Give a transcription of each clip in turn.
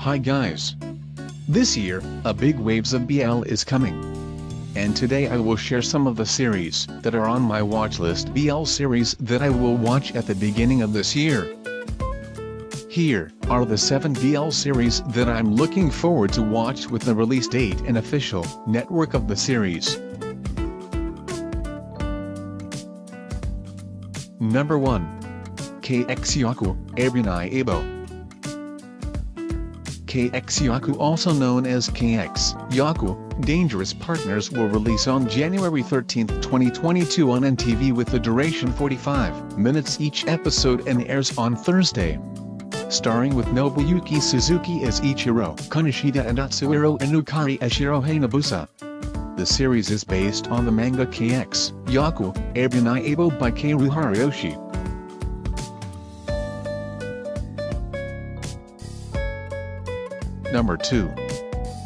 Hi guys. This year, a big waves of BL is coming. And today I will share some of the series that are on my watch list BL series that I will watch at the beginning of this year. Here are the 7 BL series that I'm looking forward to watch with the release date and official network of the series. Number 1. Kei x Yaku, Abunai Aibo. Kei x Yaku also known as Kei x Yaku, Dangerous Partners will release on January 13, 2022 on NTV with the duration 45 minutes each episode and airs on Thursday. Starring with Nobuyuki Suzuki as Ichiro Kaneshida and Atsuhiro Inukai as Shirohei Nabusa. The series is based on the manga Kei x Yaku, Abunai Aibo by Kaoru Hariyoshi. Number 2.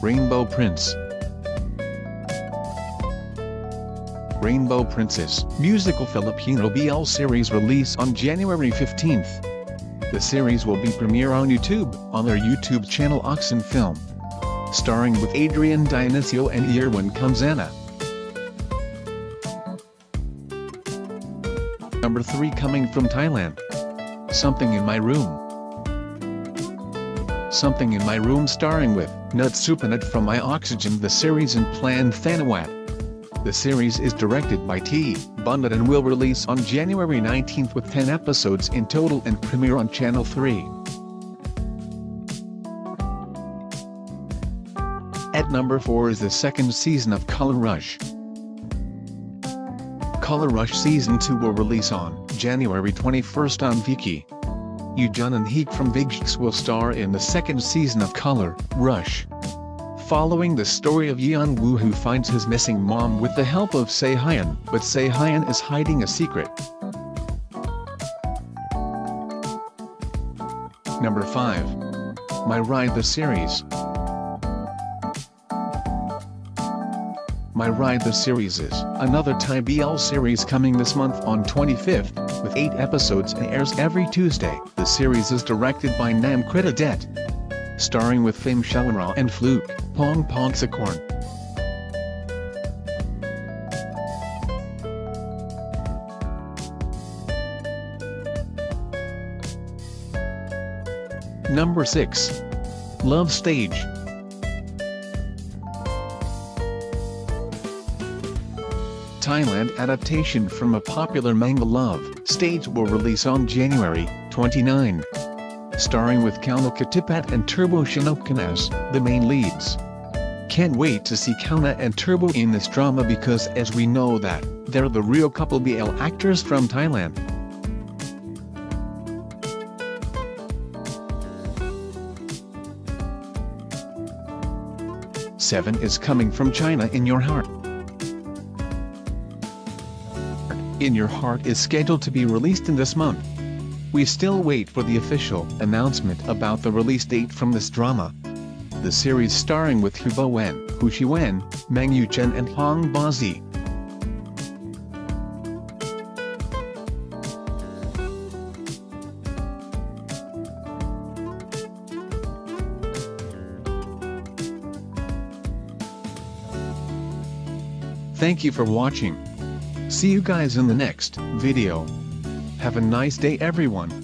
Rainbow Prince Rainbow Princess musical Filipino BL series release on January 15th. The series will be premiere on YouTube, on their YouTube channel Oxen Film. Starring with Adrian Dionisio and Irwin Kamzana. Number 3 coming from Thailand. Something in My Room. Something in My Room starring with Nut Nutsupanat from My Oxygen the series and Plan Thanawat. The series is directed by T. Bundat and will release on January 19th with 10 episodes in total and premiere on Channel 3. At number 4 is the second season of Color Rush. Color Rush Season 2 will release on January 21st on Viki. Yoojun and Heek from VIXX will star in the second season of Color Rush. Following the story of Yeon Woo who finds his missing mom with the help of Se Hyun, but Se Hyun is hiding a secret. Number 5. My Ride the Series My Ride the Series is another Thai BL series coming this month on 25th, with 8 episodes and airs every Tuesday. The series is directed by Nam Kritadet. Starring with Fame Shawara and Fluke, Pong Pongsakorn. Number 6. Love Stage Thailand adaptation from a popular manga Love Stage will release on January 29. Starring with Kaownah Kittipat and Turbo Shinokan as the main leads. Can't wait to see Kauna and Turbo in this drama because as we know that, they're the real couple BL actors from Thailand. Seven is coming from China in your heart. In Your Heart is scheduled to be released in this month. We still wait for the official announcement about the release date from this drama. The series starring with Hubo Wen, Hu Wen, Meng Yu Chen and Hong Bazi. Thank you for watching. See you guys in the next video. Have a nice day everyone.